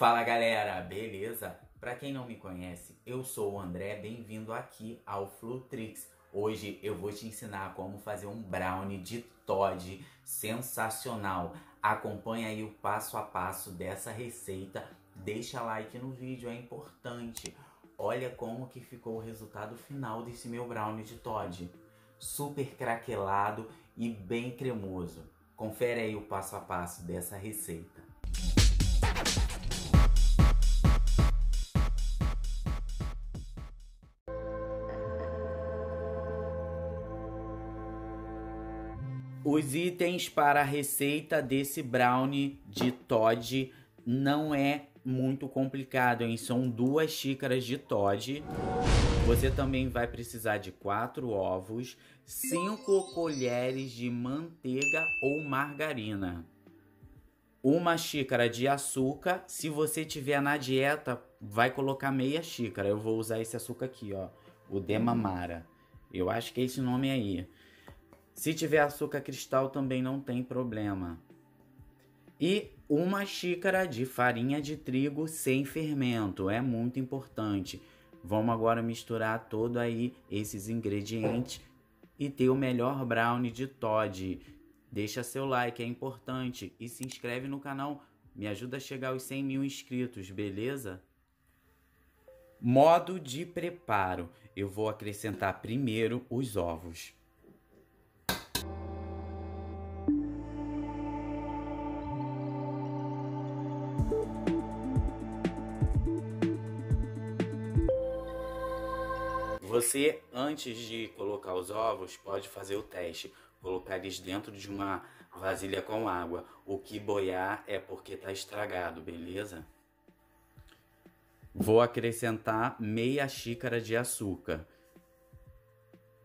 Fala galera, beleza? Para quem não me conhece, eu sou o André, bem-vindo aqui ao Flutrix. Hoje eu vou te ensinar como fazer um brownie de Todd sensacional. Acompanha aí o passo a passo dessa receita. Deixa like no vídeo, é importante. Olha como que ficou o resultado final desse meu brownie de Todd. Super craquelado e bem cremoso. Confere aí o passo a passo dessa receita. Os itens para a receita desse brownie de Todd não é muito complicado, hein? São duas xícaras de Todd. Você também vai precisar de quatro ovos, cinco colheres de manteiga ou margarina, uma xícara de açúcar. Se você tiver na dieta, vai colocar meia xícara. Eu vou usar esse açúcar aqui, ó, o Demamara. Eu acho que é esse nome aí. Se tiver açúcar cristal também não tem problema. E uma xícara de farinha de trigo sem fermento, é muito importante. Vamos agora misturar todo aí esses ingredientes e ter o melhor brownie de Todd. Deixa seu like, é importante. E se inscreve no canal, me ajuda a chegar aos 100 mil inscritos, beleza? Modo de preparo. Eu vou acrescentar primeiro os ovos. Você, antes de colocar os ovos, pode fazer o teste. Colocar eles dentro de uma vasilha com água. O que boiar é porque está estragado, beleza? Vou acrescentar meia xícara de açúcar.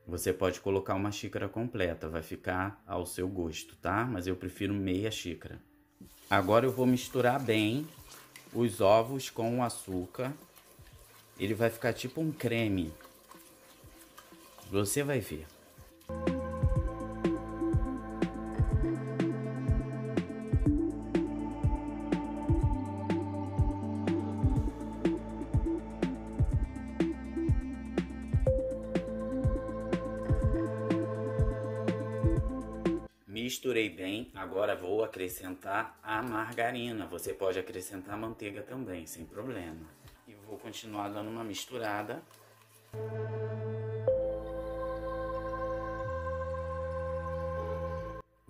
Você pode colocar uma xícara completa, vai ficar ao seu gosto, tá? Mas eu prefiro meia xícara. Agora eu vou misturar bem os ovos com o açúcar. Ele vai ficar tipo um creme. Você vai ver. Misturei bem, agora vou acrescentar a margarina. Você pode acrescentar manteiga também, sem problema. E vou continuar dando uma misturada.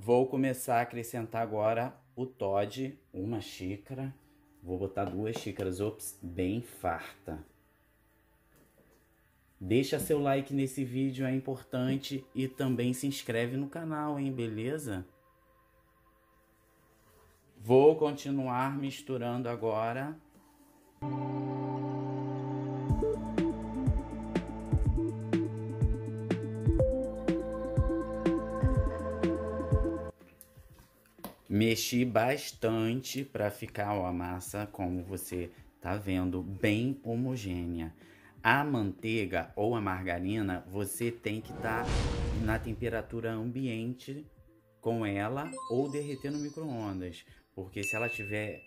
Vou começar a acrescentar agora o Todd, uma xícara. Vou botar duas xícaras, ops, bem farta. Deixa seu like nesse vídeo, é importante. E também se inscreve no canal, hein, beleza? Vou continuar misturando agora. Mexi bastante para ficar ó, a massa, como você tá vendo, bem homogênea. A manteiga ou a margarina, você tem que estar tá na temperatura ambiente com ela ou derreter no micro-ondas. Porque se ela tiver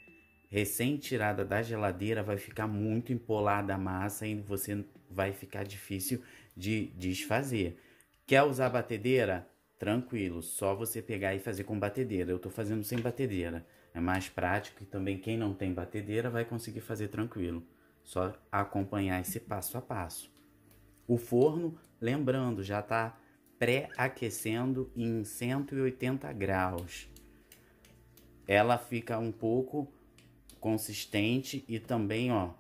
recém tirada da geladeira, vai ficar muito empolada a massa e você vai ficar difícil de desfazer. Quer usar batedeira? Tranquilo, só você pegar e fazer com batedeira. Eu tô fazendo sem batedeira, é mais prático e também quem não tem batedeira vai conseguir fazer tranquilo. Só acompanhar esse passo a passo. O forno, lembrando, já está pré-aquecendo em 180 graus. Ela fica um pouco consistente e também, ó,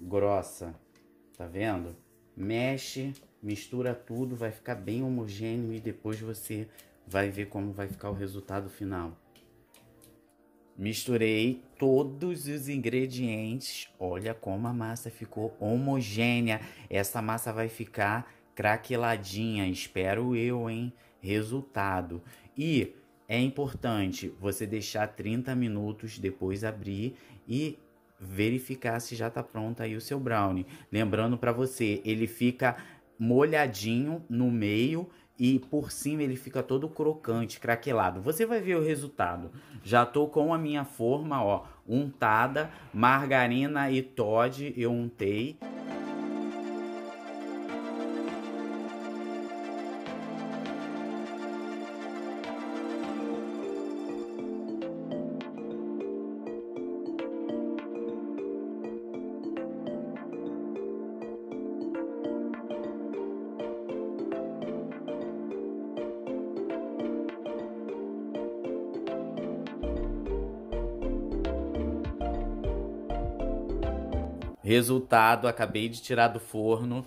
grossa. Tá vendo? Mexe mistura tudo, vai ficar bem homogêneo e depois você vai ver como vai ficar o resultado final. Misturei todos os ingredientes. Olha como a massa ficou homogênea. Essa massa vai ficar craqueladinha, espero eu, hein? Resultado. E é importante você deixar 30 minutos, depois abrir e verificar se já está pronto aí o seu brownie. Lembrando para você, ele fica molhadinho no meio e por cima ele fica todo crocante, craquelado. Você vai ver o resultado. Já tô com a minha forma, ó, untada, margarina e Todd eu untei. Resultado, acabei de tirar do forno.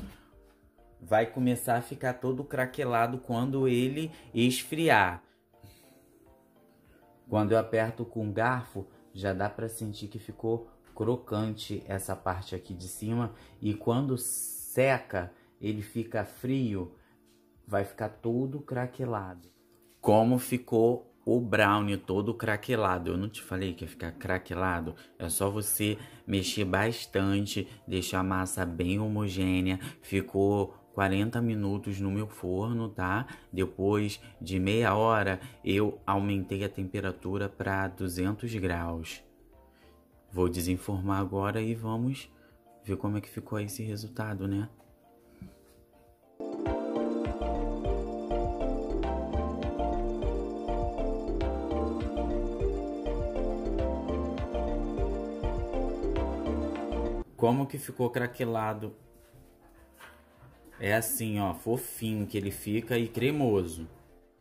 Vai começar a ficar todo craquelado quando ele esfriar. Quando eu aperto com garfo, já dá para sentir que ficou crocante essa parte aqui de cima. E quando seca, ele fica frio, vai ficar todo craquelado. Como ficou o brownie todo craquelado. Eu não te falei que ia ficar craquelado? É só você mexer bastante, deixar a massa bem homogênea. Ficou 40 minutos no meu forno, tá? Depois de meia hora, eu aumentei a temperatura para 200 graus. Vou desenformar agora e vamos ver como é que ficou esse resultado, né? Como que ficou craquelado. É assim, ó, fofinho que ele fica e cremoso.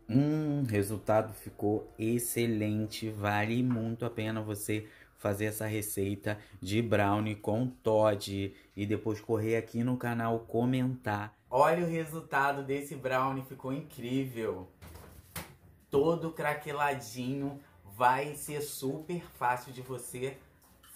Hum, resultado ficou excelente. Vale muito a pena você fazer essa receita de brownie com Todd e depois correr aqui no canal comentar. Olha o resultado desse brownie, ficou incrível. Todo craqueladinho, vai ser super fácil de você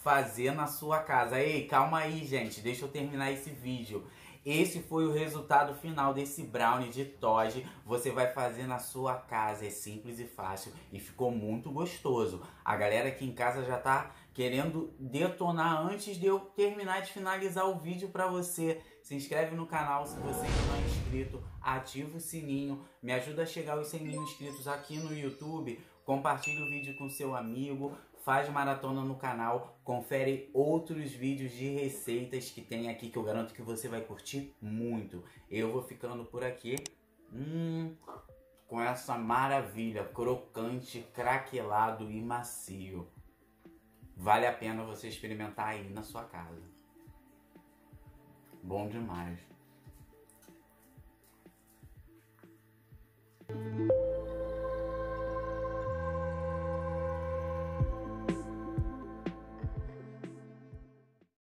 fazer na sua casa. Ei, calma aí, gente. Deixa eu terminar esse vídeo. Esse foi o resultado final desse brownie de Toge. Você vai fazer na sua casa. É simples e fácil e ficou muito gostoso. A galera aqui em casa já tá querendo detonar antes de eu terminar de finalizar o vídeo para você. Se inscreve no canal se você não é inscrito, ativa o sininho, me ajuda a chegar aos 100 mil inscritos aqui no YouTube, compartilhe o vídeo com seu amigo, faz maratona no canal, confere outros vídeos de receitas que tem aqui que eu garanto que você vai curtir muito. Eu vou ficando por aqui. Hum, com essa maravilha, crocante, craquelado e macio. Vale a pena você experimentar aí na sua casa. Bom demais.